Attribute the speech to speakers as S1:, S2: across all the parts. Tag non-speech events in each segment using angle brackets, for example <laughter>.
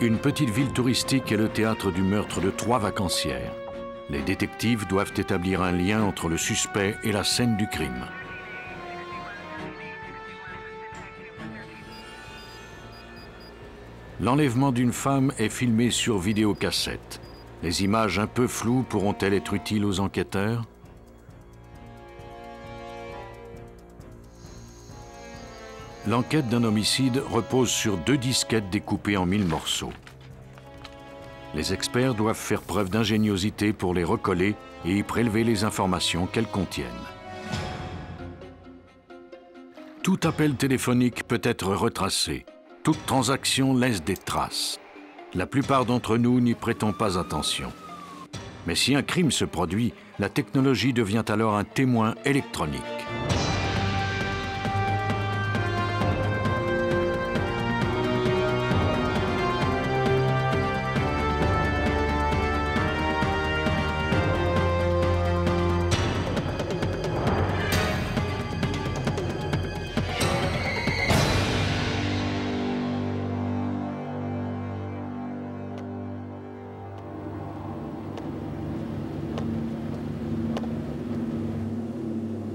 S1: Une petite ville touristique est le théâtre du meurtre de trois vacancières. Les détectives doivent établir un lien entre le suspect et la scène du crime. L'enlèvement d'une femme est filmé sur vidéocassette. Les images un peu floues pourront-elles être utiles aux enquêteurs? L'enquête d'un homicide repose sur deux disquettes découpées en mille morceaux. Les experts doivent faire preuve d'ingéniosité pour les recoller et y prélever les informations qu'elles contiennent. Tout appel téléphonique peut être retracé. Toute transaction laisse des traces. La plupart d'entre nous n'y prêtons pas attention. Mais si un crime se produit, la technologie devient alors un témoin électronique.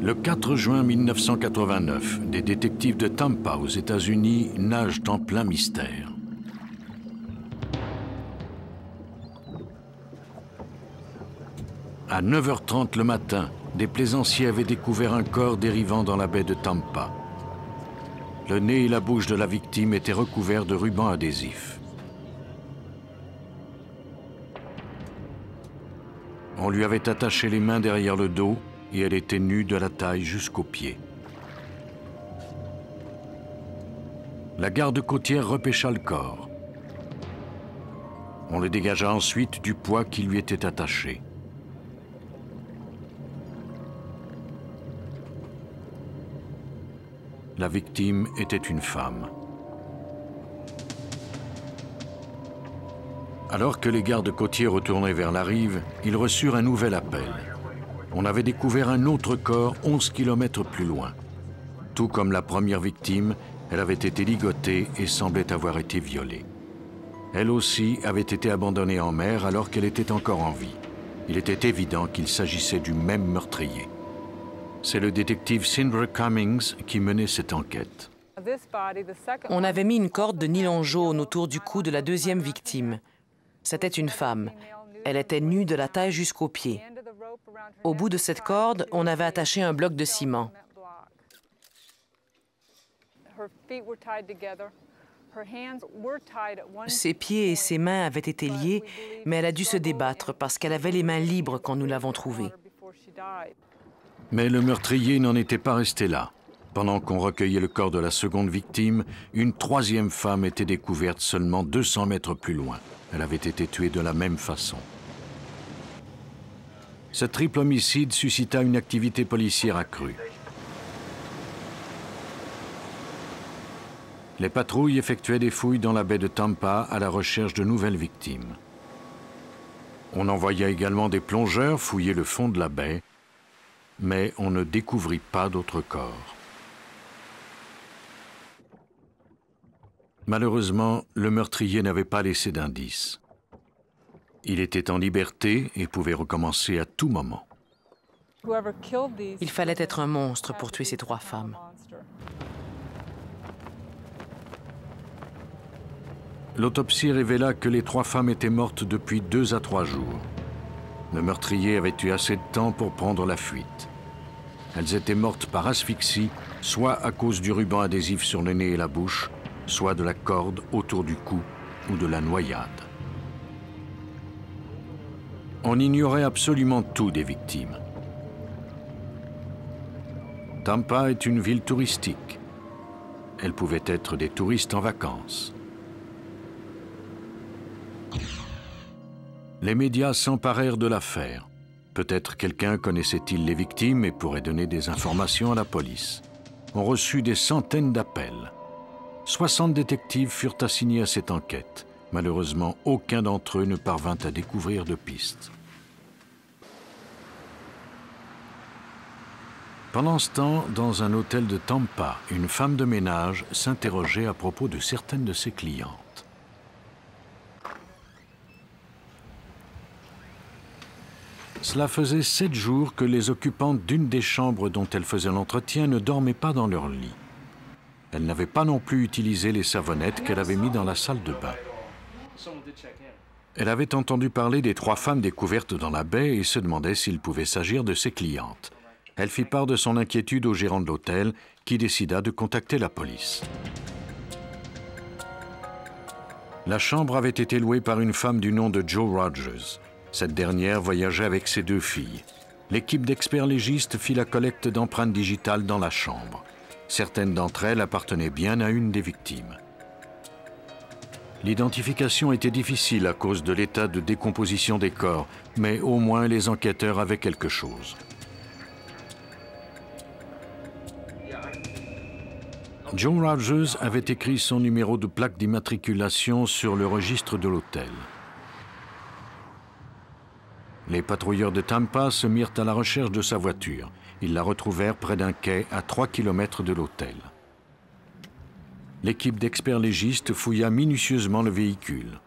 S1: Le 4 juin 1989, des détectives de Tampa aux États-Unis nagent en plein mystère. À 9h30 le matin, des plaisanciers avaient découvert un corps dérivant dans la baie de Tampa. Le nez et la bouche de la victime étaient recouverts de rubans adhésifs. On lui avait attaché les mains derrière le dos et elle était nue de la taille jusqu'aux pieds. La garde côtière repêcha le corps. On le dégagea ensuite du poids qui lui était attaché. La victime était une femme. Alors que les gardes côtiers retournaient vers la rive, ils reçurent un nouvel appel. On avait découvert un autre corps 11 km plus loin. Tout comme la première victime, elle avait été ligotée et semblait avoir été violée. Elle aussi avait été abandonnée en mer alors qu'elle était encore en vie. Il était évident qu'il s'agissait du même meurtrier. C'est le détective Sindra Cummings qui menait cette enquête.
S2: On avait mis une corde de nylon jaune autour du cou de la deuxième victime. C'était une femme. Elle était nue de la taille jusqu'aux pieds. Au bout de cette corde, on avait attaché un bloc de ciment. Ses pieds et ses mains avaient été liés, mais elle a dû se débattre parce qu'elle avait les mains libres quand nous l'avons trouvée.
S1: Mais le meurtrier n'en était pas resté là. Pendant qu'on recueillait le corps de la seconde victime, une troisième femme était découverte seulement 200 mètres plus loin. Elle avait été tuée de la même façon. Ce triple homicide suscita une activité policière accrue. Les patrouilles effectuaient des fouilles dans la baie de Tampa à la recherche de nouvelles victimes. On envoya également des plongeurs fouiller le fond de la baie, mais on ne découvrit pas d'autres corps. Malheureusement, le meurtrier n'avait pas laissé d'indices. Il était en liberté et pouvait recommencer à tout moment.
S2: Il fallait être un monstre pour tuer ces trois femmes.
S1: L'autopsie révéla que les trois femmes étaient mortes depuis deux à trois jours. Le meurtrier avait eu assez de temps pour prendre la fuite. Elles étaient mortes par asphyxie, soit à cause du ruban adhésif sur le nez et la bouche, soit de la corde autour du cou ou de la noyade. On ignorait absolument tout des victimes. Tampa est une ville touristique. Elles pouvaient être des touristes en vacances. Les médias s'emparèrent de l'affaire. Peut-être quelqu'un connaissait-il les victimes et pourrait donner des informations à la police. On reçut des centaines d'appels. 60 détectives furent assignés à cette enquête. Malheureusement, aucun d'entre eux ne parvint à découvrir de pistes. Pendant ce temps, dans un hôtel de Tampa, une femme de ménage s'interrogeait à propos de certaines de ses clientes. Cela faisait sept jours que les occupantes d'une des chambres dont elle faisait l'entretien ne dormaient pas dans leur lit. Elle n'avait pas non plus utilisé les savonnettes qu'elle avait mises dans la salle de bain. Elle avait entendu parler des trois femmes découvertes dans la baie et se demandait s'il pouvait s'agir de ses clientes. Elle fit part de son inquiétude au gérant de l'hôtel qui décida de contacter la police. La chambre avait été louée par une femme du nom de Joe Rogers. Cette dernière voyageait avec ses deux filles. L'équipe d'experts légistes fit la collecte d'empreintes digitales dans la chambre. Certaines d'entre elles appartenaient bien à une des victimes. L'identification était difficile à cause de l'état de décomposition des corps, mais au moins les enquêteurs avaient quelque chose. Joe Rogers avait écrit son numéro de plaque d'immatriculation sur le registre de l'hôtel. Les patrouilleurs de Tampa se mirent à la recherche de sa voiture. Ils la retrouvèrent près d'un quai à 3 km de l'hôtel. L'équipe d'experts légistes fouilla minutieusement le véhicule.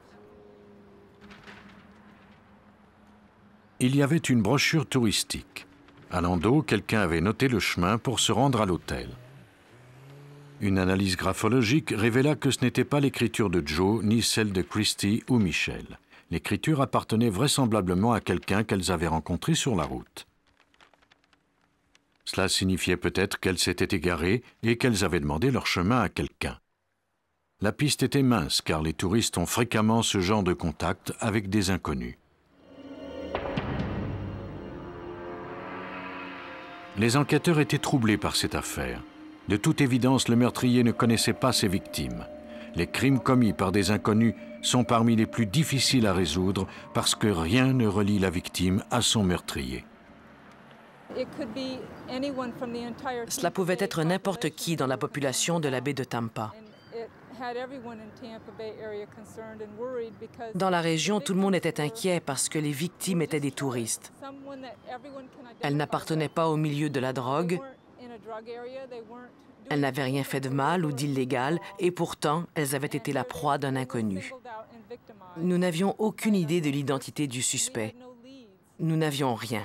S1: Il y avait une brochure touristique. À l'endos, quelqu'un avait noté le chemin pour se rendre à l'hôtel. Une analyse graphologique révéla que ce n'était pas l'écriture de Joe ni celle de Christy ou Michel. L'écriture appartenait vraisemblablement à quelqu'un qu'elles avaient rencontré sur la route. Cela signifiait peut-être qu'elles s'étaient égarées et qu'elles avaient demandé leur chemin à quelqu'un. La piste était mince car les touristes ont fréquemment ce genre de contact avec des inconnus. Les enquêteurs étaient troublés par cette affaire. De toute évidence, le meurtrier ne connaissait pas ses victimes. Les crimes commis par des inconnus sont parmi les plus difficiles à résoudre parce que rien ne relie la victime à son meurtrier.
S2: Cela pouvait être n'importe qui dans la population de la baie de Tampa. Dans la région, tout le monde était inquiet parce que les victimes étaient des touristes. Elles n'appartenaient pas au milieu de la drogue, elles n'avaient rien fait de mal ou d'illégal et pourtant elles avaient été la proie d'un inconnu. Nous n'avions aucune idée de l'identité du suspect. Nous n'avions rien.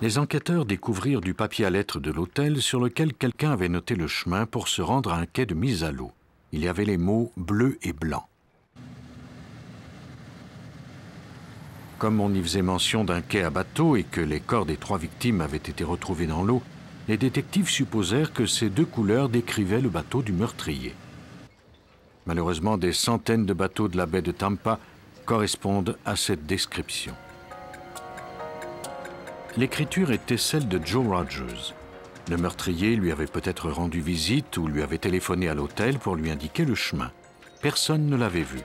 S1: Les enquêteurs découvrirent du papier à lettres de l'hôtel sur lequel quelqu'un avait noté le chemin pour se rendre à un quai de mise à l'eau. Il y avait les mots bleu et blanc. Comme on y faisait mention d'un quai à bateau et que les corps des trois victimes avaient été retrouvés dans l'eau, les détectives supposèrent que ces deux couleurs décrivaient le bateau du meurtrier. Malheureusement, des centaines de bateaux de la baie de Tampa correspondent à cette description. L'écriture était celle de Joe Rogers. Le meurtrier lui avait peut-être rendu visite ou lui avait téléphoné à l'hôtel pour lui indiquer le chemin. Personne ne l'avait vu.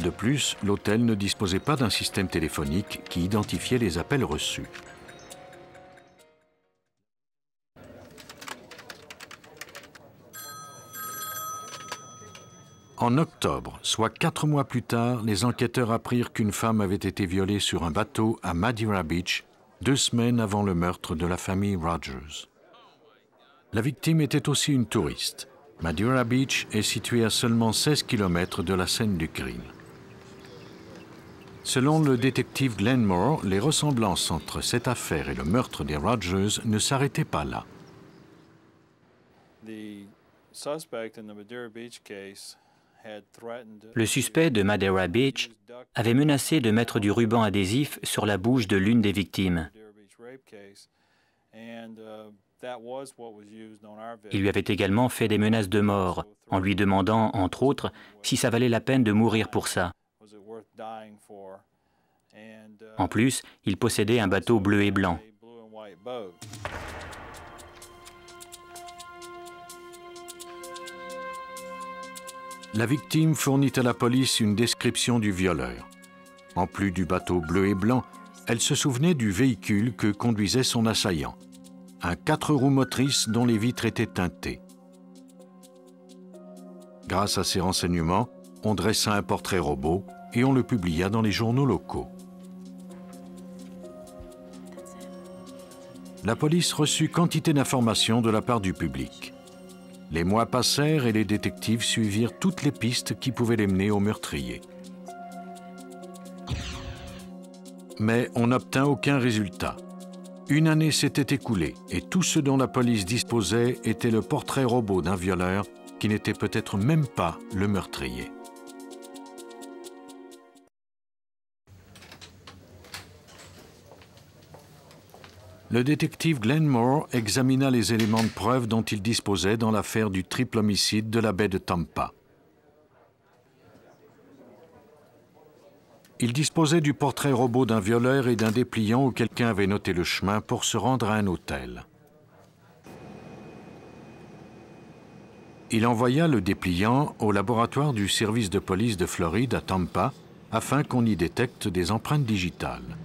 S1: De plus, l'hôtel ne disposait pas d'un système téléphonique qui identifiait les appels reçus. En octobre, soit quatre mois plus tard, les enquêteurs apprirent qu'une femme avait été violée sur un bateau à Madeira Beach, deux semaines avant le meurtre de la famille Rogers. La victime était aussi une touriste. Madeira Beach est située à seulement 16 km de la scène du crime. Selon le détective Glenn Moore, les ressemblances entre cette affaire et le meurtre des Rogers ne s'arrêtaient pas là.
S3: Le suspect de Madeira Beach avait menacé de mettre du ruban adhésif sur la bouche de l'une des victimes. Il lui avait également fait des menaces de mort, en lui demandant, entre autres, si ça valait la peine de mourir pour ça. En plus, il possédait un bateau bleu et blanc.
S1: La victime fournit à la police une description du violeur. En plus du bateau bleu et blanc, elle se souvenait du véhicule que conduisait son assaillant, un quatre roues motrices dont les vitres étaient teintées. Grâce à ces renseignements, on dressa un portrait robot et on le publia dans les journaux locaux. La police reçut quantité d'informations de la part du public. Les mois passèrent et les détectives suivirent toutes les pistes qui pouvaient les mener au meurtrier. Mais on n'obtint aucun résultat. Une année s'était écoulée et tout ce dont la police disposait était le portrait robot d'un violeur qui n'était peut-être même pas le meurtrier. Le détective Glenn Moore examina les éléments de preuve dont il disposait dans l'affaire du triple homicide de la baie de Tampa. Il disposait du portrait robot d'un violeur et d'un dépliant où quelqu'un avait noté le chemin pour se rendre à un hôtel. Il envoya le dépliant au laboratoire du service de police de Floride à Tampa afin qu'on y détecte des empreintes digitales.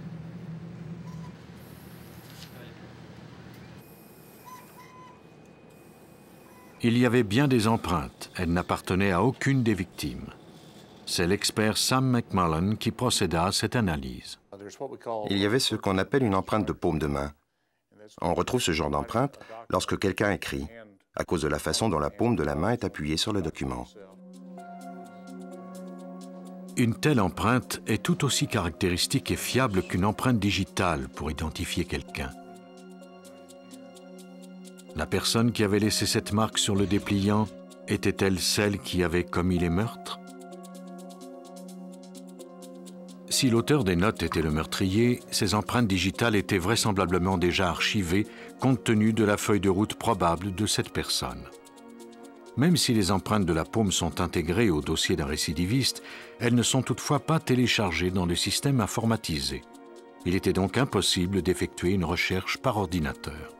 S1: Il y avait bien des empreintes. Elles n'appartenaient à aucune des victimes. C'est l'expert Sam McMullen qui procéda à cette analyse.
S4: Il y avait ce qu'on appelle une empreinte de paume de main. On retrouve ce genre d'empreinte lorsque quelqu'un écrit, à cause de la façon dont la paume de la main est appuyée sur le document.
S1: Une telle empreinte est tout aussi caractéristique et fiable qu'une empreinte digitale pour identifier quelqu'un. La personne qui avait laissé cette marque sur le dépliant était-elle celle qui avait commis les meurtres? Si l'auteur des notes était le meurtrier, ces empreintes digitales étaient vraisemblablement déjà archivées compte tenu de la feuille de route probable de cette personne. Même si les empreintes de la paume sont intégrées au dossier d'un récidiviste, elles ne sont toutefois pas téléchargées dans le système informatisé. Il était donc impossible d'effectuer une recherche par ordinateur.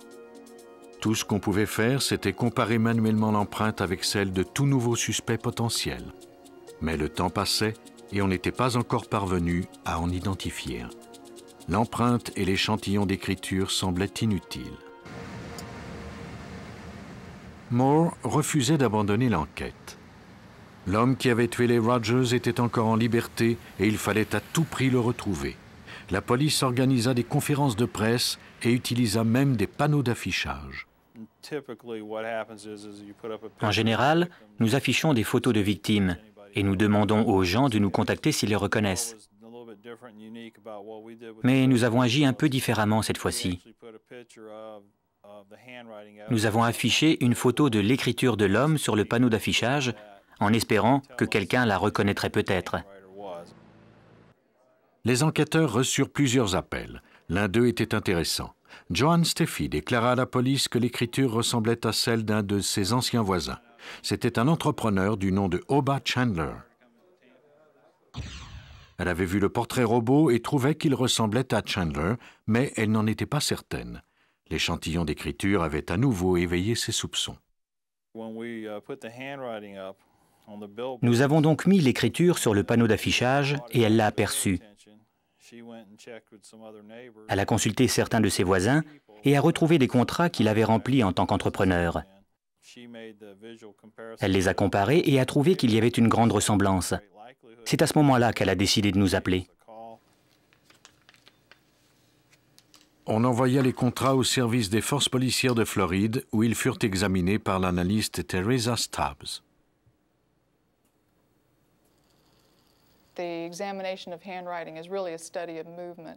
S1: Tout ce qu'on pouvait faire, c'était comparer manuellement l'empreinte avec celle de tout nouveau suspect potentiel. Mais le temps passait et on n'était pas encore parvenu à en identifier. L'empreinte et l'échantillon d'écriture semblaient inutiles. Moore refusait d'abandonner l'enquête. L'homme qui avait tué les Rogers était encore en liberté et il fallait à tout prix le retrouver. La police organisa des conférences de presse et utilisa même des panneaux d'affichage.
S3: En général, nous affichons des photos de victimes et nous demandons aux gens de nous contacter s'ils les reconnaissent. Mais nous avons agi un peu différemment cette fois-ci. Nous avons affiché une photo de l'écriture de l'homme sur le panneau d'affichage en espérant que quelqu'un la reconnaîtrait peut-être.
S1: Les enquêteurs reçurent plusieurs appels. L'un d'eux était intéressant. Joan Steffi déclara à la police que l'écriture ressemblait à celle d'un de ses anciens voisins. C'était un entrepreneur du nom de Oba Chandler. Elle avait vu le portrait robot et trouvait qu'il ressemblait à Chandler, mais elle n'en était pas certaine. L'échantillon d'écriture avait à nouveau éveillé ses soupçons.
S3: Nous avons donc mis l'écriture sur le panneau d'affichage et elle l'a aperçue. Elle a consulté certains de ses voisins et a retrouvé des contrats qu'il avait remplis en tant qu'entrepreneur. Elle les a comparés et a trouvé qu'il y avait une grande ressemblance. C'est à ce moment-là qu'elle a décidé de nous appeler.
S1: On envoya les contrats au service des forces policières de Floride où ils furent examinés par l'analyste Teresa Stubbs.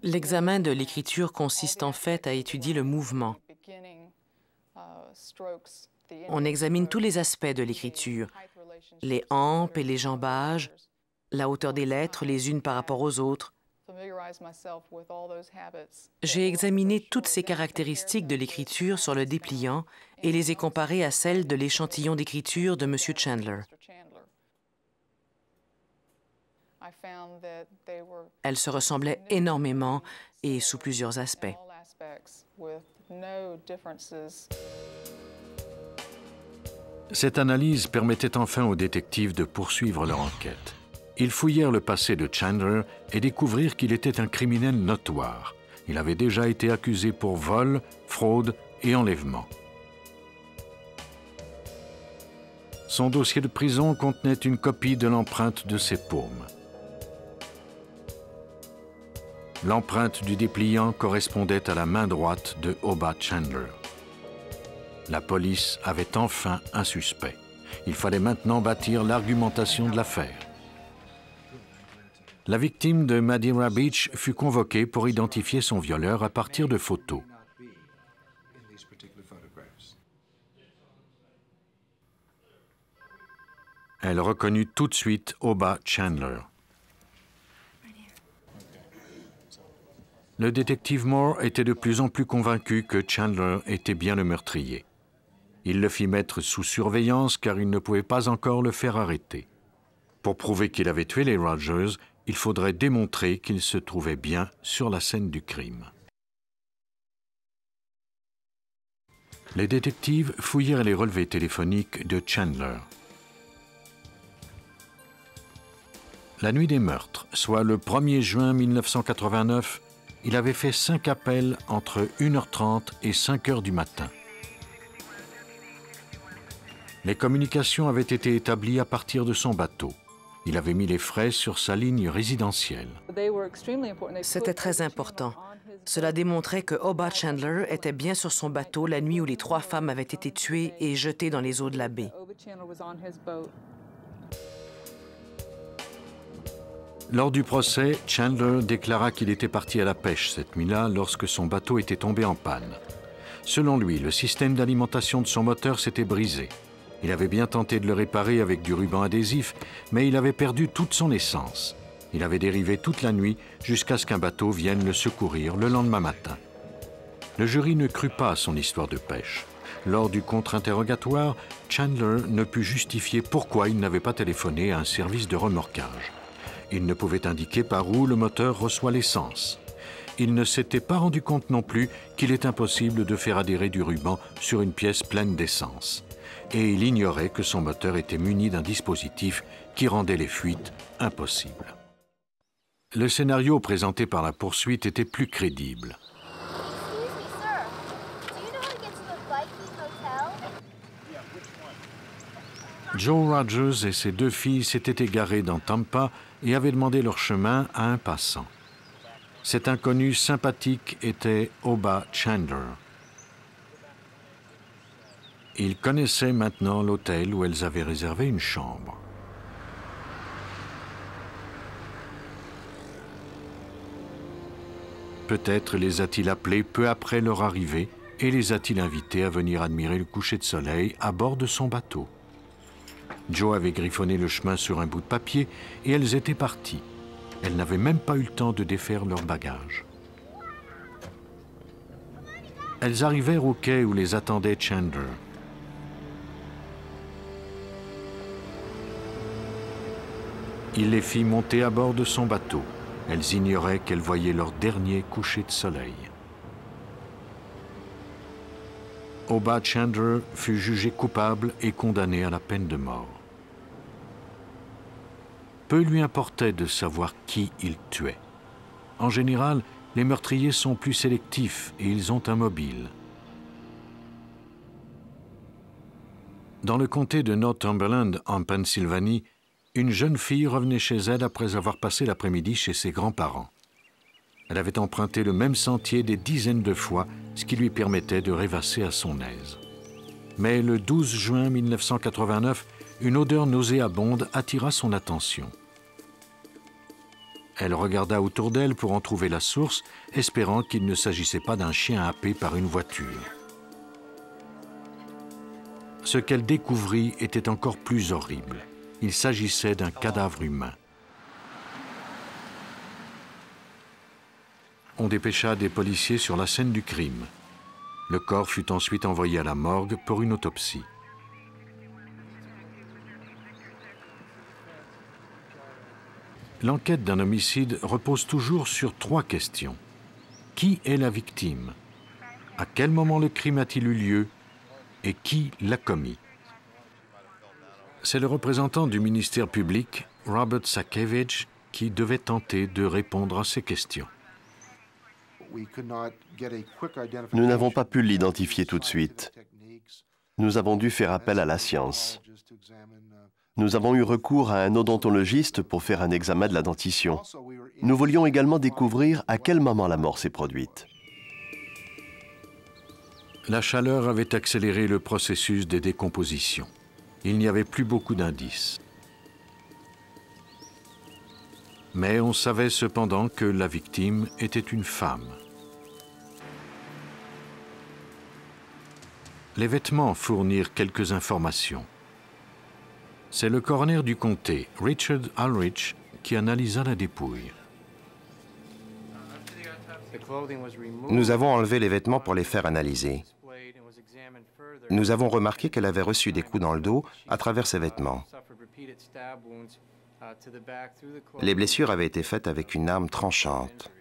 S2: L'examen de l'écriture consiste en fait à étudier le mouvement. On examine tous les aspects de l'écriture, les hampes et les jambages, la hauteur des lettres les unes par rapport aux autres. J'ai examiné toutes ces caractéristiques de l'écriture sur le dépliant et les ai comparées à celles de l'échantillon d'écriture de M. Chandler. Elles se ressemblaient énormément et sous plusieurs aspects.
S1: Cette analyse permettait enfin aux détectives de poursuivre leur enquête. Ils fouillèrent le passé de Chandler et découvrirent qu'il était un criminel notoire. Il avait déjà été accusé pour vol, fraude et enlèvement. Son dossier de prison contenait une copie de l'empreinte de ses paumes. L'empreinte du dépliant correspondait à la main droite de Oba Chandler. La police avait enfin un suspect. Il fallait maintenant bâtir l'argumentation de l'affaire. La victime de Madeira Beach fut convoquée pour identifier son violeur à partir de photos. Elle reconnut tout de suite Oba Chandler. Le détective Moore était de plus en plus convaincu que Chandler était bien le meurtrier. Il le fit mettre sous surveillance car il ne pouvait pas encore le faire arrêter. Pour prouver qu'il avait tué les Rogers, il faudrait démontrer qu'il se trouvait bien sur la scène du crime. Les détectives fouillèrent les relevés téléphoniques de Chandler. La nuit des meurtres, soit le 1er juin 1989, il avait fait cinq appels entre 1h30 et 5h du matin. Les communications avaient été établies à partir de son bateau. Il avait mis les frais sur sa ligne résidentielle.
S2: C'était très important. Cela démontrait que Oba Chandler était bien sur son bateau la nuit où les trois femmes avaient été tuées et jetées dans les eaux de la baie.
S1: Lors du procès, Chandler déclara qu'il était parti à la pêche cette nuit-là lorsque son bateau était tombé en panne. Selon lui, le système d'alimentation de son moteur s'était brisé. Il avait bien tenté de le réparer avec du ruban adhésif, mais il avait perdu toute son essence. Il avait dérivé toute la nuit jusqu'à ce qu'un bateau vienne le secourir le lendemain matin. Le jury ne crut pas à son histoire de pêche. Lors du contre-interrogatoire, Chandler ne put justifier pourquoi il n'avait pas téléphoné à un service de remorquage. Il ne pouvait indiquer par où le moteur reçoit l'essence. Il ne s'était pas rendu compte non plus qu'il est impossible de faire adhérer du ruban sur une pièce pleine d'essence et il ignorait que son moteur était muni d'un dispositif qui rendait les fuites impossibles. Le scénario présenté par la poursuite était plus crédible. Joe Rogers et ses deux filles s'étaient égarés dans Tampa et avaient demandé leur chemin à un passant. Cet inconnu sympathique était Oba Chandler, ils connaissaient maintenant l'hôtel où elles avaient réservé une chambre. Peut-être les a-t-il appelés peu après leur arrivée et les a-t-il invités à venir admirer le coucher de soleil à bord de son bateau. Joe avait griffonné le chemin sur un bout de papier et elles étaient parties. Elles n'avaient même pas eu le temps de défaire leurs bagages. Elles arrivèrent au quai où les attendait Chandler. Il les fit monter à bord de son bateau. Elles ignoraient qu'elles voyaient leur dernier coucher de soleil. Oba Chandler fut jugé coupable et condamné à la peine de mort. Peu lui importait de savoir qui il tuait. En général, les meurtriers sont plus sélectifs et ils ont un mobile. Dans le comté de Northumberland, en Pennsylvanie, une jeune fille revenait chez elle après avoir passé l'après-midi chez ses grands-parents. Elle avait emprunté le même sentier des dizaines de fois, ce qui lui permettait de rêvasser à son aise. Mais le 12 juin 1989, une odeur nauséabonde attira son attention. Elle regarda autour d'elle pour en trouver la source, espérant qu'il ne s'agissait pas d'un chien happé par une voiture. Ce qu'elle découvrit était encore plus horrible il s'agissait d'un cadavre humain. On dépêcha des policiers sur la scène du crime. Le corps fut ensuite envoyé à la morgue pour une autopsie. L'enquête d'un homicide repose toujours sur trois questions. Qui est la victime? À quel moment le crime a-t-il eu lieu? Et qui l'a commis? C'est le représentant du ministère public, Robert Sakevich, qui devait tenter de répondre à ces questions.
S5: Nous n'avons pas pu l'identifier tout de suite. Nous avons dû faire appel à la science. Nous avons eu recours à un odontologiste pour faire un examen de la dentition. Nous voulions également découvrir à quel moment la mort s'est produite.
S1: La chaleur avait accéléré le processus de décomposition il n'y avait plus beaucoup d'indices. Mais on savait cependant que la victime était une femme. Les vêtements fournirent quelques informations. C'est le coroner du comté, Richard Ulrich, qui analysa la dépouille.
S4: Nous avons enlevé les vêtements pour les faire analyser. Nous avons remarqué qu'elle avait reçu des coups dans le dos à travers ses vêtements. Les blessures avaient été faites avec une arme tranchante.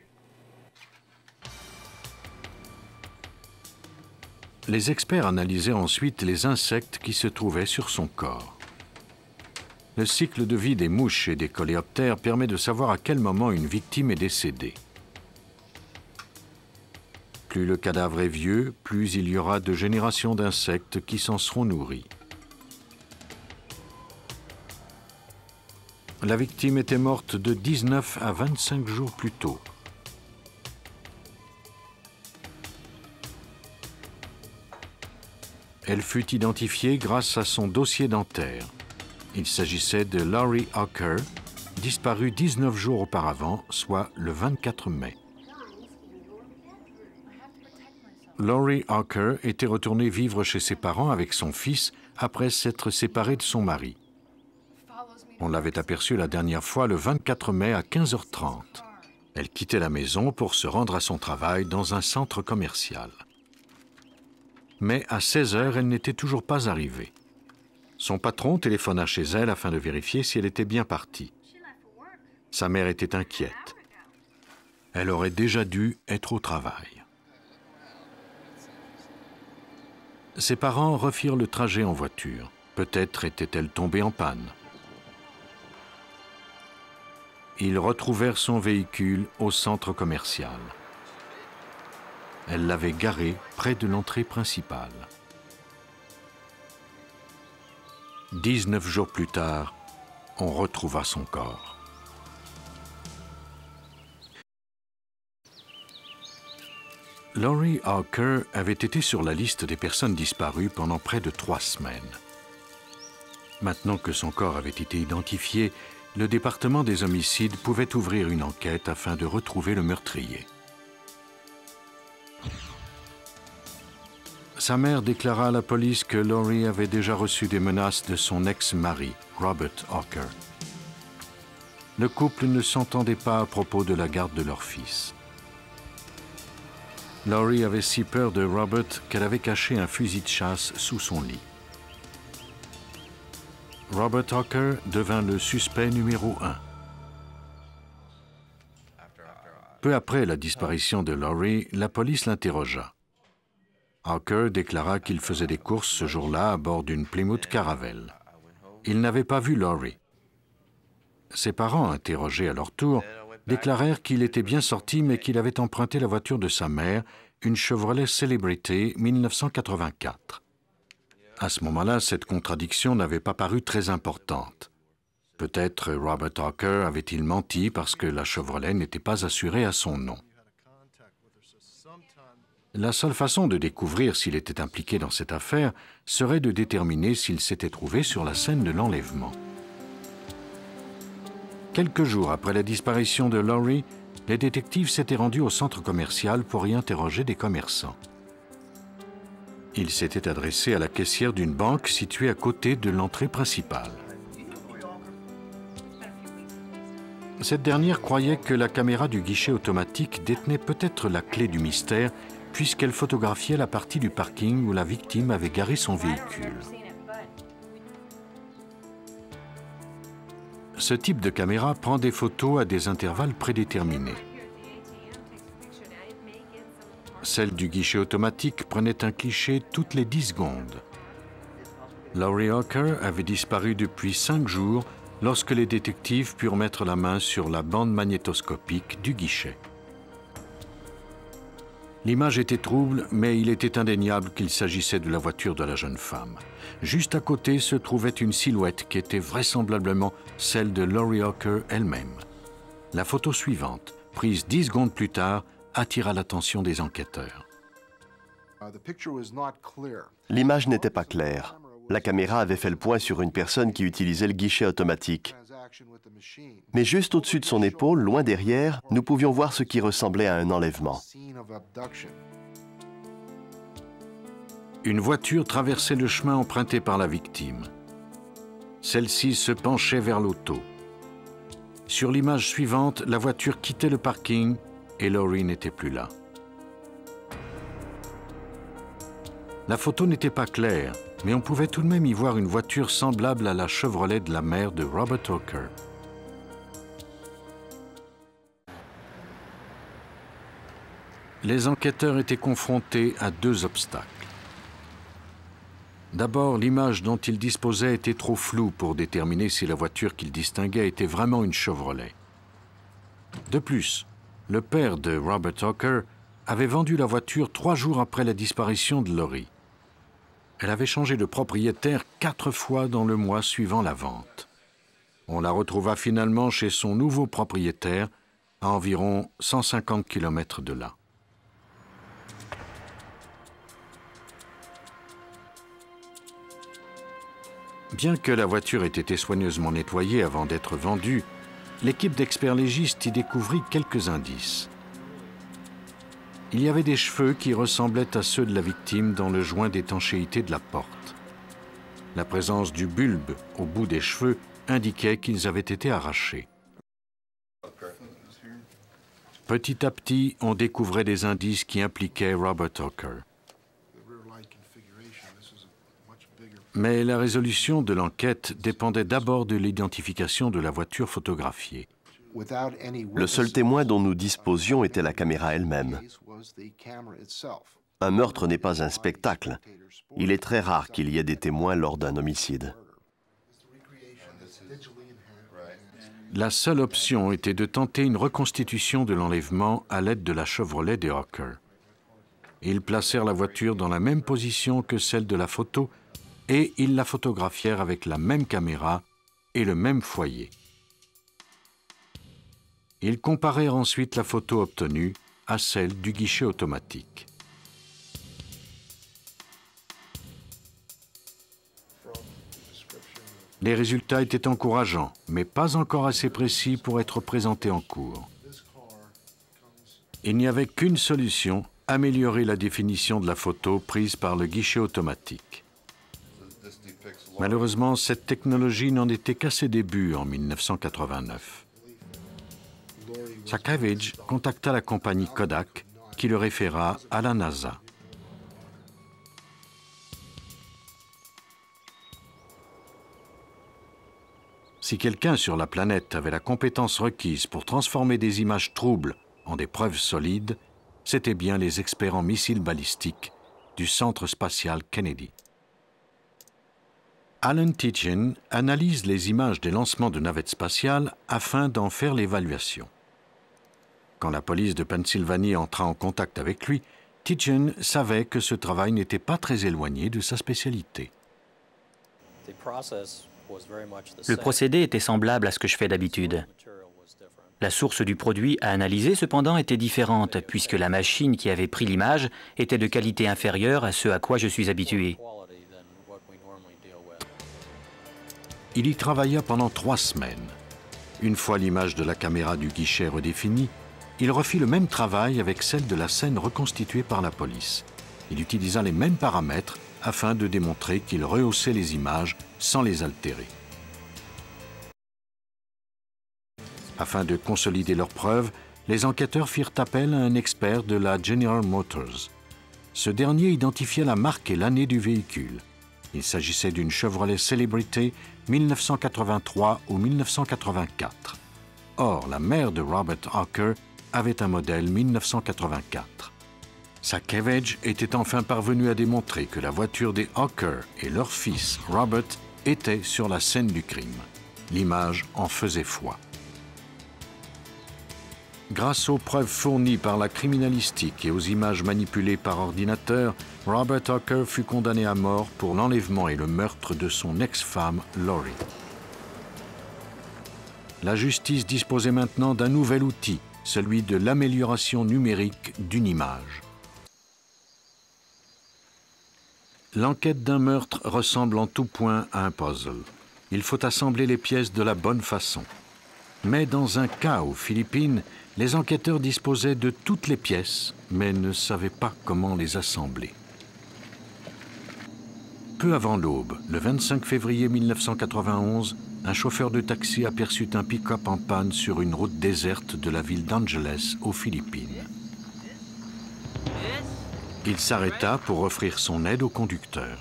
S1: Les experts analysaient ensuite les insectes qui se trouvaient sur son corps. Le cycle de vie des mouches et des coléoptères permet de savoir à quel moment une victime est décédée. Plus le cadavre est vieux, plus il y aura de générations d'insectes qui s'en seront nourris. La victime était morte de 19 à 25 jours plus tôt. Elle fut identifiée grâce à son dossier dentaire. Il s'agissait de Laurie Hawker, disparue 19 jours auparavant, soit le 24 mai. Laurie Hawker était retournée vivre chez ses parents avec son fils après s'être séparée de son mari. On l'avait aperçue la dernière fois le 24 mai à 15h30. Elle quittait la maison pour se rendre à son travail dans un centre commercial. Mais à 16 h elle n'était toujours pas arrivée. Son patron téléphona chez elle afin de vérifier si elle était bien partie. Sa mère était inquiète. Elle aurait déjà dû être au travail. Ses parents refirent le trajet en voiture. Peut-être était-elle tombée en panne. Ils retrouvèrent son véhicule au centre commercial. Elle l'avait garé près de l'entrée principale. 19 jours plus tard, on retrouva son corps. Laurie Hawker avait été sur la liste des personnes disparues pendant près de trois semaines. Maintenant que son corps avait été identifié, le département des homicides pouvait ouvrir une enquête afin de retrouver le meurtrier. Sa mère déclara à la police que Laurie avait déjà reçu des menaces de son ex-mari, Robert Hawker. Le couple ne s'entendait pas à propos de la garde de leur fils. Laurie avait si peur de Robert qu'elle avait caché un fusil de chasse sous son lit. Robert Hawker devint le suspect numéro un. Peu après la disparition de Laurie, la police l'interrogea. Hawker déclara qu'il faisait des courses ce jour-là à bord d'une Plymouth Caravelle. Il n'avait pas vu Laurie. Ses parents, interrogés à leur tour, déclarèrent qu'il était bien sorti mais qu'il avait emprunté la voiture de sa mère, une Chevrolet Celebrity 1984. À ce moment-là, cette contradiction n'avait pas paru très importante. Peut-être Robert Hawker avait-il menti parce que la Chevrolet n'était pas assurée à son nom. La seule façon de découvrir s'il était impliqué dans cette affaire serait de déterminer s'il s'était trouvé sur la scène de l'enlèvement. Quelques jours après la disparition de Laurie, les détectives s'étaient rendus au centre commercial pour y interroger des commerçants. Il s'était adressé à la caissière d'une banque située à côté de l'entrée principale. Cette dernière croyait que la caméra du guichet automatique détenait peut-être la clé du mystère puisqu'elle photographiait la partie du parking où la victime avait garé son véhicule. Ce type de caméra prend des photos à des intervalles prédéterminés. Celle du guichet automatique prenait un cliché toutes les 10 secondes. Laurie Hawker avait disparu depuis cinq jours lorsque les détectives purent mettre la main sur la bande magnétoscopique du guichet. L'image était trouble, mais il était indéniable qu'il s'agissait de la voiture de la jeune femme. Juste à côté se trouvait une silhouette qui était vraisemblablement celle de Laurie Hawker elle-même. La photo suivante, prise dix secondes plus tard, attira l'attention des enquêteurs.
S5: L'image n'était pas claire. La caméra avait fait le point sur une personne qui utilisait le guichet automatique. Mais juste au-dessus de son épaule, loin derrière, nous pouvions voir ce qui ressemblait à un enlèvement.
S1: Une voiture traversait le chemin emprunté par la victime. Celle-ci se penchait vers l'auto. Sur l'image suivante, la voiture quittait le parking et Laurie n'était plus là. La photo n'était pas claire, mais on pouvait tout de même y voir une voiture semblable à la Chevrolet de la mère de Robert Hawker. Les enquêteurs étaient confrontés à deux obstacles. D'abord, l'image dont ils disposaient était trop floue pour déterminer si la voiture qu'ils distinguaient était vraiment une Chevrolet. De plus, le père de Robert Hawker avait vendu la voiture trois jours après la disparition de Laurie. Elle avait changé de propriétaire quatre fois dans le mois suivant la vente. On la retrouva finalement chez son nouveau propriétaire, à environ 150 km de là. Bien que la voiture ait été soigneusement nettoyée avant d'être vendue, l'équipe d'experts légistes y découvrit quelques indices. Il y avait des cheveux qui ressemblaient à ceux de la victime dans le joint d'étanchéité de la porte. La présence du bulbe au bout des cheveux indiquait qu'ils avaient été arrachés. Petit à petit, on découvrait des indices qui impliquaient Robert Hawker. Mais la résolution de l'enquête dépendait d'abord de l'identification de la voiture photographiée.
S5: Le seul témoin dont nous disposions était la caméra elle-même. Un meurtre n'est pas un spectacle. Il est très rare qu'il y ait des témoins lors d'un homicide.
S1: La seule option était de tenter une reconstitution de l'enlèvement à l'aide de la Chevrolet des Hawker. Ils placèrent la voiture dans la même position que celle de la photo et ils la photographièrent avec la même caméra et le même foyer. Ils comparèrent ensuite la photo obtenue à celle du guichet automatique. Les résultats étaient encourageants, mais pas encore assez précis pour être présentés en cours. Il n'y avait qu'une solution, améliorer la définition de la photo prise par le guichet automatique. Malheureusement, cette technologie n'en était qu'à ses débuts en 1989. Sakavage contacta la compagnie Kodak qui le référa à la NASA. Si quelqu'un sur la planète avait la compétence requise pour transformer des images troubles en des preuves solides, c'étaient bien les experts en missiles balistiques du Centre spatial Kennedy. Alan Tietjen analyse les images des lancements de navettes spatiales afin d'en faire l'évaluation. Quand la police de Pennsylvanie entra en contact avec lui, Tietjen savait que ce travail n'était pas très éloigné de sa spécialité.
S3: Le procédé était semblable à ce que je fais d'habitude. La source du produit à analyser, cependant, était différente, puisque la machine qui avait pris l'image était de qualité inférieure à ce à quoi je suis habitué.
S1: Il y travailla pendant trois semaines. Une fois l'image de la caméra du guichet redéfinie, il refit le même travail avec celle de la scène reconstituée par la police. Il utilisa les mêmes paramètres afin de démontrer qu'il rehaussait les images sans les altérer. Afin de consolider leurs preuves, les enquêteurs firent appel à un expert de la General Motors. Ce dernier identifia la marque et l'année du véhicule. Il s'agissait d'une Chevrolet Celebrity 1983 ou 1984. Or, la mère de Robert Hawker avait un modèle 1984. Sakevage était enfin parvenu à démontrer que la voiture des Hawker et leur fils Robert étaient sur la scène du crime. L'image en faisait foi. Grâce aux preuves fournies par la criminalistique et aux images manipulées par ordinateur, Robert Tucker fut condamné à mort pour l'enlèvement et le meurtre de son ex-femme, Laurie. La justice disposait maintenant d'un nouvel outil, celui de l'amélioration numérique d'une image. L'enquête d'un meurtre ressemble en tout point à un puzzle. Il faut assembler les pièces de la bonne façon. Mais dans un cas aux Philippines, les enquêteurs disposaient de toutes les pièces, mais ne savaient pas comment les assembler. Peu avant l'aube, le 25 février 1991, un chauffeur de taxi aperçut un pick-up en panne sur une route déserte de la ville d'Angeles, aux Philippines. Il s'arrêta pour offrir son aide au conducteur.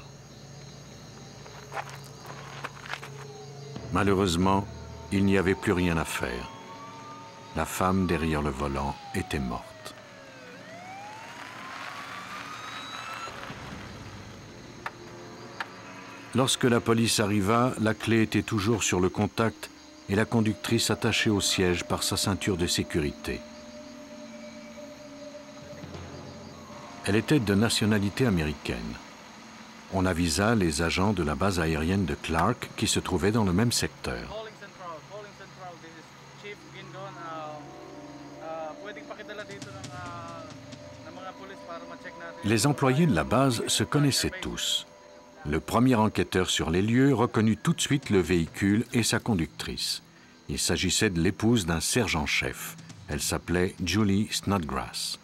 S1: Malheureusement, il n'y avait plus rien à faire. La femme derrière le volant était morte. Lorsque la police arriva, la clé était toujours sur le contact et la conductrice attachée au siège par sa ceinture de sécurité. Elle était de nationalité américaine. On avisa les agents de la base aérienne de Clark qui se trouvaient dans le même secteur. Les employés de la base se connaissaient tous. Le premier enquêteur sur les lieux reconnut tout de suite le véhicule et sa conductrice. Il s'agissait de l'épouse d'un sergent-chef. Elle s'appelait Julie Snodgrass.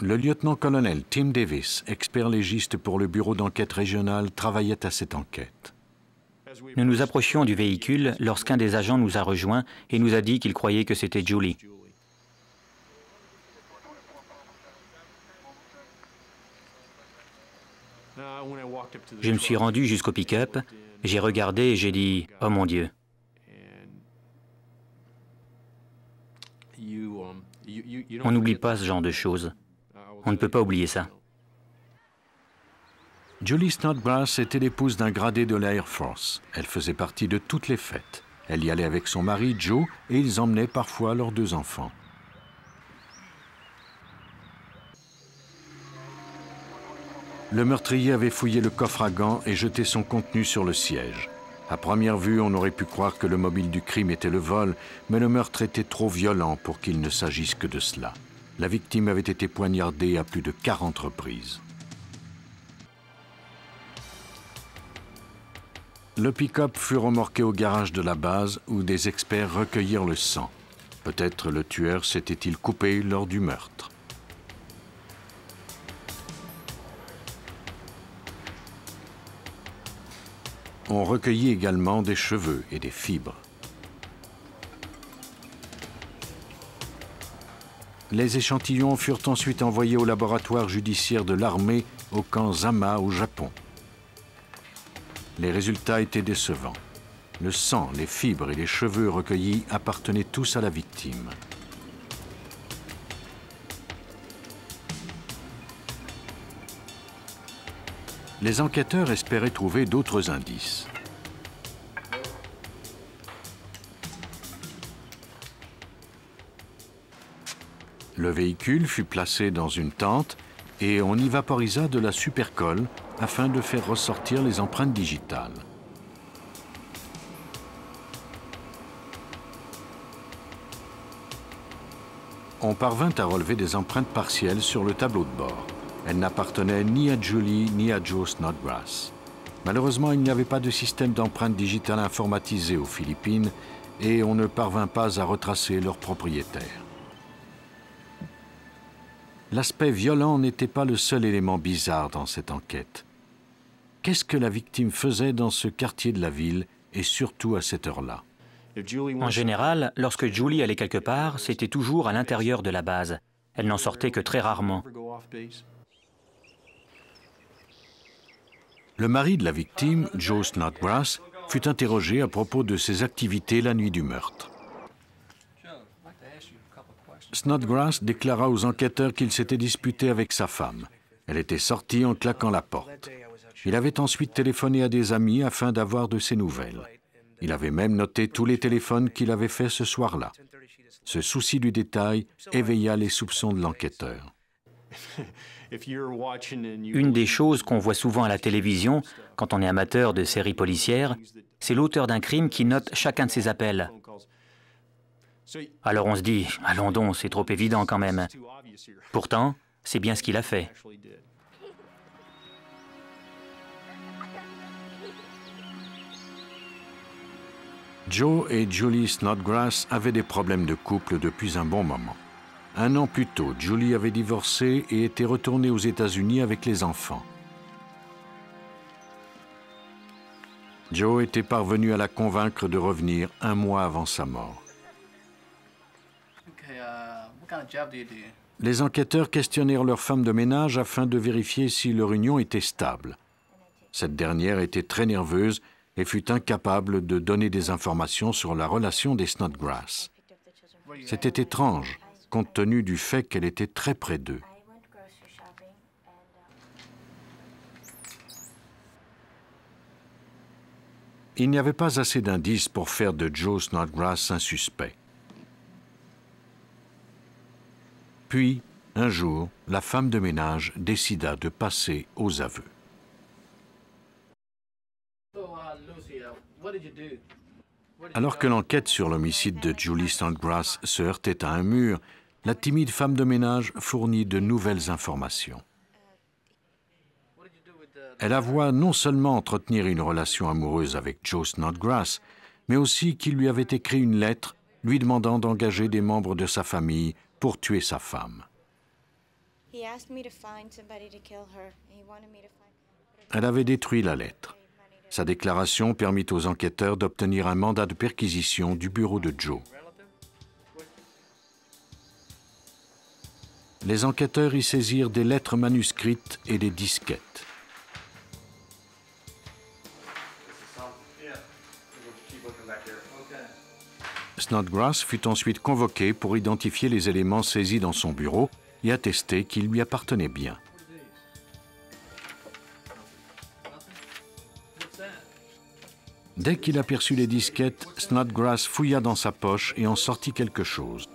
S1: Le lieutenant-colonel Tim Davis, expert légiste pour le bureau d'enquête régional, travaillait à cette enquête.
S3: Nous nous approchions du véhicule lorsqu'un des agents nous a rejoints et nous a dit qu'il croyait que c'était Julie. Je me suis rendu jusqu'au pick-up, j'ai regardé et j'ai dit « Oh mon Dieu !» On n'oublie pas ce genre de choses. On ne peut pas oublier ça.
S1: Julie Snodgrass était l'épouse d'un gradé de l'Air Force. Elle faisait partie de toutes les fêtes. Elle y allait avec son mari Joe et ils emmenaient parfois leurs deux enfants. Le meurtrier avait fouillé le coffre à gants et jeté son contenu sur le siège. À première vue, on aurait pu croire que le mobile du crime était le vol, mais le meurtre était trop violent pour qu'il ne s'agisse que de cela. La victime avait été poignardée à plus de 40 reprises. Le pick-up fut remorqué au garage de la base où des experts recueillirent le sang. Peut-être le tueur s'était-il coupé lors du meurtre. On recueillit également des cheveux et des fibres. Les échantillons furent ensuite envoyés au laboratoire judiciaire de l'armée au camp Zama au Japon. Les résultats étaient décevants. Le sang, les fibres et les cheveux recueillis appartenaient tous à la victime. Les enquêteurs espéraient trouver d'autres indices. Le véhicule fut placé dans une tente et on y vaporisa de la supercolle afin de faire ressortir les empreintes digitales. On parvint à relever des empreintes partielles sur le tableau de bord. Elle n'appartenait ni à Julie ni à Joe Snodgrass. Malheureusement, il n'y avait pas de système d'empreinte digitale informatisé aux Philippines et on ne parvint pas à retracer leur propriétaire. L'aspect violent n'était pas le seul élément bizarre dans cette enquête. Qu'est-ce que la victime faisait dans ce quartier de la ville et surtout à cette heure-là?
S3: En général, lorsque Julie allait quelque part, c'était toujours à l'intérieur de la base. Elle n'en sortait que très rarement.
S1: Le mari de la victime, Joe Snodgrass, fut interrogé à propos de ses activités la nuit du meurtre. Snodgrass déclara aux enquêteurs qu'il s'était disputé avec sa femme. Elle était sortie en claquant la porte. Il avait ensuite téléphoné à des amis afin d'avoir de ses nouvelles. Il avait même noté tous les téléphones qu'il avait faits ce soir-là. Ce souci du détail éveilla les soupçons de l'enquêteur. <laughs>
S3: Une des choses qu'on voit souvent à la télévision, quand on est amateur de séries policières, c'est l'auteur d'un crime qui note chacun de ses appels. Alors on se dit, allons donc, c'est trop évident quand même. Pourtant, C'est bien ce qu'il a fait.
S1: Joe et Julie Snodgrass avaient des problèmes de couple depuis un bon moment. Un an plus tôt, Julie avait divorcé et était retournée aux États-Unis avec les enfants. Joe était parvenu à la convaincre de revenir un mois avant sa mort. Les enquêteurs questionnèrent leur femme de ménage afin de vérifier si leur union était stable. Cette dernière était très nerveuse et fut incapable de donner des informations sur la relation des Snodgrass. C'était étrange, compte tenu du fait qu'elle était très près d'eux. Il n'y avait pas assez d'indices pour faire de Joe Snodgrass un suspect. Puis, un jour, la femme de ménage décida de passer aux aveux. Alors que l'enquête sur l'homicide de Julie Snodgrass se heurtait à un mur, la timide femme de ménage fournit de nouvelles informations. Elle avoua non seulement entretenir une relation amoureuse avec Joe Snodgrass, mais aussi qu'il lui avait écrit une lettre lui demandant d'engager des membres de sa famille pour tuer sa femme. Elle avait détruit la lettre. Sa déclaration permit aux enquêteurs d'obtenir un mandat de perquisition du bureau de Joe. Les enquêteurs y saisirent des lettres manuscrites et des disquettes. Snodgrass fut ensuite convoqué pour identifier les éléments saisis dans son bureau et attester qu'ils lui appartenaient bien. Dès qu'il aperçut les disquettes, Snodgrass fouilla dans sa poche et en sortit quelque chose.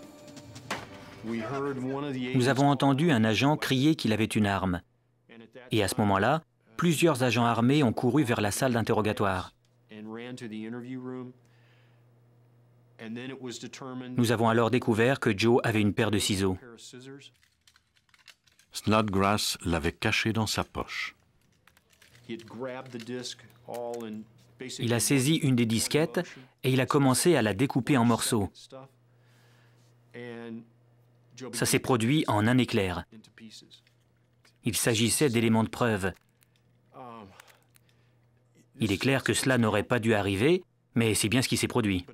S3: Nous avons entendu un agent crier qu'il avait une arme. Et à ce moment-là, plusieurs agents armés ont couru vers la salle d'interrogatoire. Nous avons alors découvert que Joe avait une paire de ciseaux.
S1: Snodgrass l'avait caché dans sa poche.
S3: Il a saisi une des disquettes et il a commencé à la découper en morceaux. Ça s'est produit en un éclair. Il s'agissait d'éléments de preuve. Il est clair que cela n'aurait pas dû arriver, mais c'est bien ce qui s'est produit.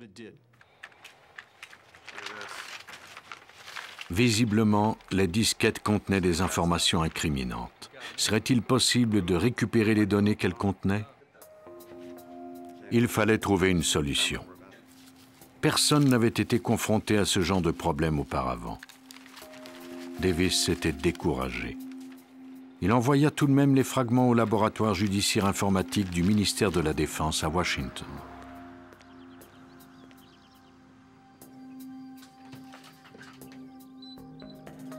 S1: Visiblement, les disquettes contenaient des informations incriminantes. Serait-il possible de récupérer les données qu'elles contenaient Il fallait trouver une solution. Personne n'avait été confronté à ce genre de problème auparavant. Davis s'était découragé. Il envoya tout de même les fragments au laboratoire judiciaire informatique du ministère de la Défense à Washington.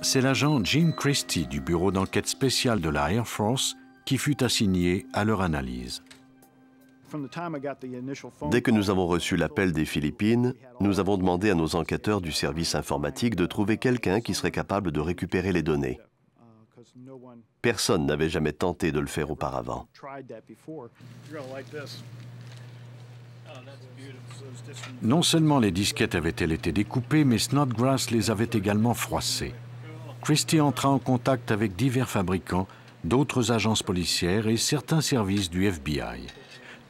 S1: C'est l'agent Jim Christie du bureau d'enquête spéciale de la Air Force qui fut assigné à leur analyse.
S5: Dès que nous avons reçu l'appel des Philippines, nous avons demandé à nos enquêteurs du service informatique de trouver quelqu'un qui serait capable de récupérer les données. Personne n'avait jamais tenté de le faire auparavant.
S1: Non seulement les disquettes avaient-elles été découpées, mais Snodgrass les avait également froissées. Christie entra en contact avec divers fabricants, d'autres agences policières et certains services du FBI.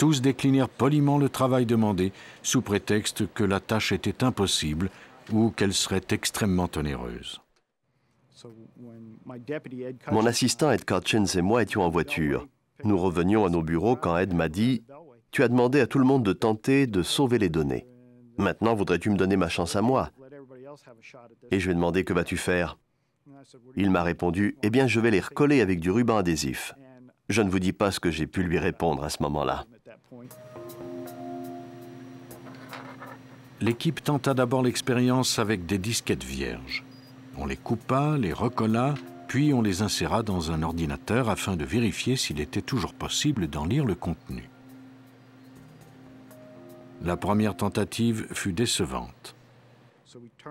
S1: Tous déclinèrent poliment le travail demandé sous prétexte que la tâche était impossible ou qu'elle serait extrêmement onéreuse.
S5: Mon assistant Ed Cutchins et moi étions en voiture. Nous revenions à nos bureaux quand Ed m'a dit Tu as demandé à tout le monde de tenter de sauver les données. Maintenant, voudrais-tu me donner ma chance à moi? Et je lui ai demandé Que vas-tu faire? Il m'a répondu Eh bien, je vais les recoller avec du ruban adhésif. Je ne vous dis pas ce que j'ai pu lui répondre à ce moment-là.
S1: L'équipe tenta d'abord l'expérience avec des disquettes vierges. On les coupa, les recolla, puis on les inséra dans un ordinateur afin de vérifier s'il était toujours possible d'en lire le contenu. La première tentative fut décevante.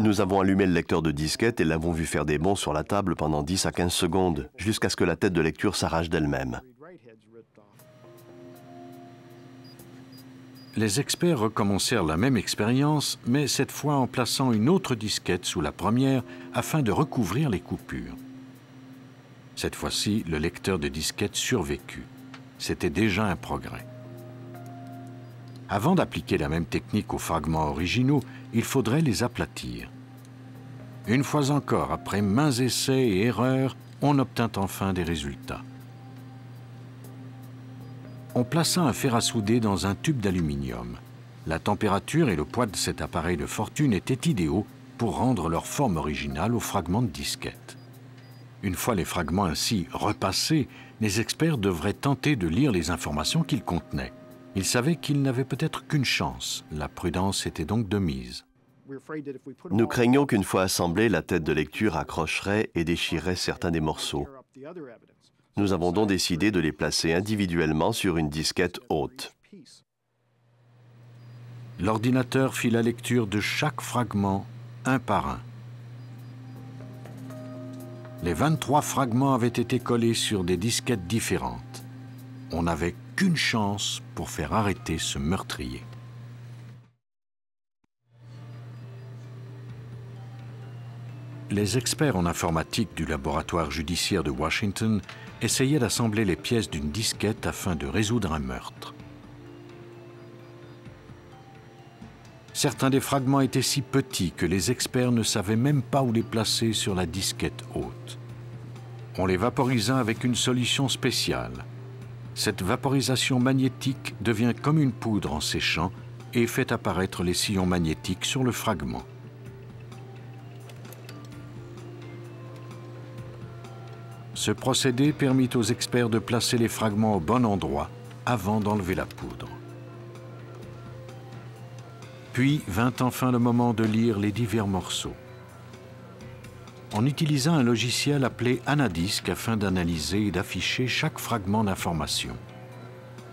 S5: Nous avons allumé le lecteur de disquette et l'avons vu faire des bonds sur la table pendant 10 à 15 secondes, jusqu'à ce que la tête de lecture s'arrache d'elle-même.
S1: Les experts recommencèrent la même expérience, mais cette fois en plaçant une autre disquette sous la première afin de recouvrir les coupures. Cette fois-ci, le lecteur de disquette survécut. C'était déjà un progrès. Avant d'appliquer la même technique aux fragments originaux, il faudrait les aplatir. Une fois encore, après maints essais et erreurs, on obtint enfin des résultats on plaça un fer à souder dans un tube d'aluminium. La température et le poids de cet appareil de fortune étaient idéaux pour rendre leur forme originale aux fragments de disquette. Une fois les fragments ainsi repassés, les experts devraient tenter de lire les informations qu'ils contenaient. Ils savaient qu'ils n'avaient peut-être qu'une chance. La prudence était donc de mise.
S5: Nous craignons qu'une fois assemblée, la tête de lecture accrocherait et déchirerait certains des morceaux. Nous avons donc décidé de les placer individuellement sur une disquette haute.
S1: L'ordinateur fit la lecture de chaque fragment un par un. Les 23 fragments avaient été collés sur des disquettes différentes. On n'avait qu'une chance pour faire arrêter ce meurtrier. Les experts en informatique du laboratoire judiciaire de Washington essayaient d'assembler les pièces d'une disquette afin de résoudre un meurtre. Certains des fragments étaient si petits que les experts ne savaient même pas où les placer sur la disquette haute. On les vaporisa avec une solution spéciale. Cette vaporisation magnétique devient comme une poudre en séchant et fait apparaître les sillons magnétiques sur le fragment. Ce procédé permit aux experts de placer les fragments au bon endroit avant d'enlever la poudre. Puis vint enfin le moment de lire les divers morceaux. On utilisa un logiciel appelé Anadisc afin d'analyser et d'afficher chaque fragment d'information.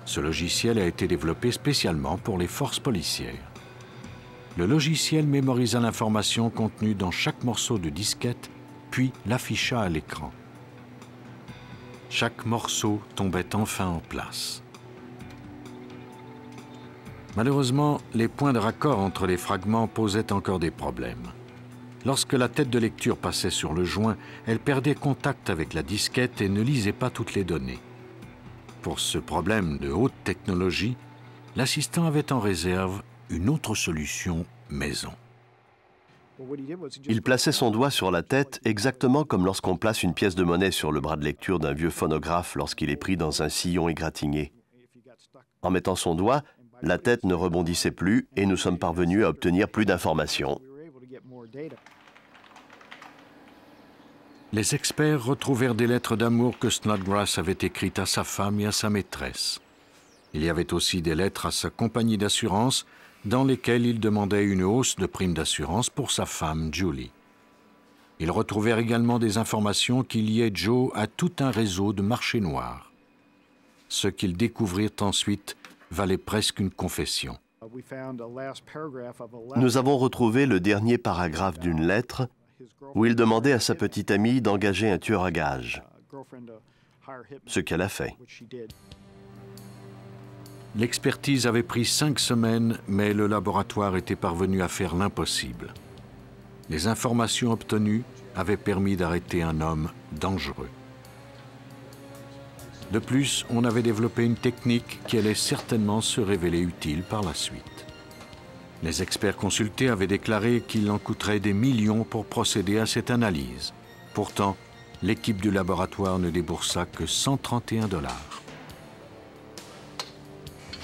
S1: Ce logiciel a été développé spécialement pour les forces policières. Le logiciel mémorisa l'information contenue dans chaque morceau de disquette, puis l'afficha à l'écran. Chaque morceau tombait enfin en place. Malheureusement, les points de raccord entre les fragments posaient encore des problèmes. Lorsque la tête de lecture passait sur le joint, elle perdait contact avec la disquette et ne lisait pas toutes les données. Pour ce problème de haute technologie, l'assistant avait en réserve une autre solution maison.
S5: Il plaçait son doigt sur la tête exactement comme lorsqu'on place une pièce de monnaie sur le bras de lecture d'un vieux phonographe lorsqu'il est pris dans un sillon égratigné. En mettant son doigt, la tête ne rebondissait plus et nous sommes parvenus à obtenir plus d'informations.
S1: Les experts retrouvèrent des lettres d'amour que Snodgrass avait écrites à sa femme et à sa maîtresse. Il y avait aussi des lettres à sa compagnie d'assurance dans lesquels il demandait une hausse de prime d'assurance pour sa femme Julie. Ils retrouvèrent également des informations qui liaient Joe à tout un réseau de marchés noirs. Ce qu'ils découvrirent ensuite valait presque une confession.
S5: Nous avons retrouvé le dernier paragraphe d'une lettre où il demandait à sa petite amie d'engager un tueur à gages, ce qu'elle a fait.
S1: L'expertise avait pris cinq semaines, mais le laboratoire était parvenu à faire l'impossible. Les informations obtenues avaient permis d'arrêter un homme dangereux. De plus, on avait développé une technique qui allait certainement se révéler utile par la suite. Les experts consultés avaient déclaré qu'il en coûterait des millions pour procéder à cette analyse. Pourtant, l'équipe du laboratoire ne déboursa que 131 dollars.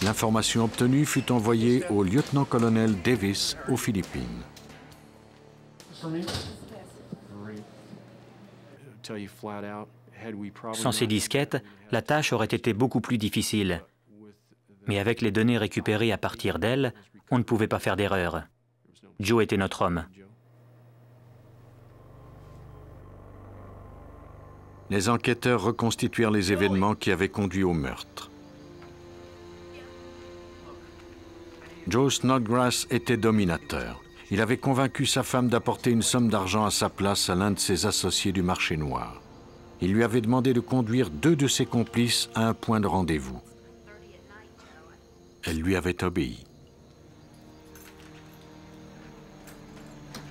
S1: L'information obtenue fut envoyée au lieutenant-colonel Davis aux Philippines.
S3: Sans ces disquettes, la tâche aurait été beaucoup plus difficile. Mais avec les données récupérées à partir d'elles, on ne pouvait pas faire d'erreur. Joe était notre homme.
S1: Les enquêteurs reconstituèrent les événements qui avaient conduit au meurtre. Joe Snodgrass était dominateur. il avait convaincu sa femme d'apporter une somme d'argent à sa place à l'un de ses associés du marché noir. Il lui avait demandé de conduire deux de ses complices à un point de rendez-vous. Elle lui avait obéi.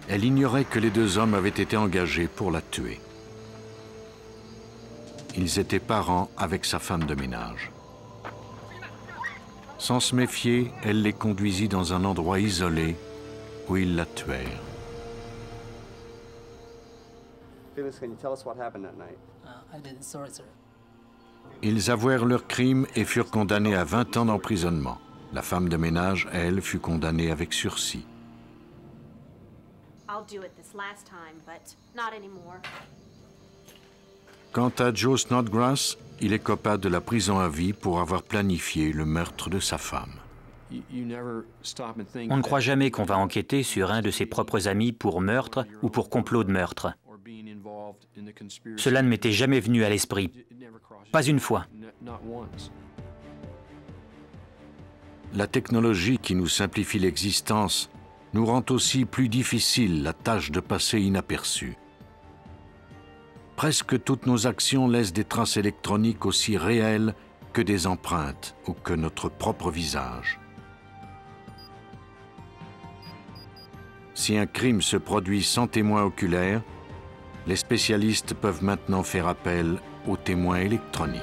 S1: Elle ignorait que les deux hommes avaient été engagés pour la tuer. Ils étaient parents avec sa femme de ménage. Sans se méfier, elle les conduisit dans un endroit isolé où ils la tuèrent. Ils avouèrent leur crime et furent condamnés à 20 ans d'emprisonnement. La femme de ménage, elle, fut condamnée avec sursis. Quant à Joe Snodgrass, il est coupable de la prison à vie pour avoir planifié le meurtre de sa femme.
S3: On ne croit jamais qu'on va enquêter sur un de ses propres amis pour meurtre ou pour complot de meurtre. Cela ne m'était jamais venu à l'esprit. Pas une fois.
S1: La technologie qui nous simplifie l'existence nous rend aussi plus difficile la tâche de passer inaperçu. Presque toutes nos actions laissent des traces électroniques aussi réelles que des empreintes ou que notre propre visage. Si un crime se produit sans témoin oculaire, les spécialistes peuvent maintenant faire appel aux témoins électroniques.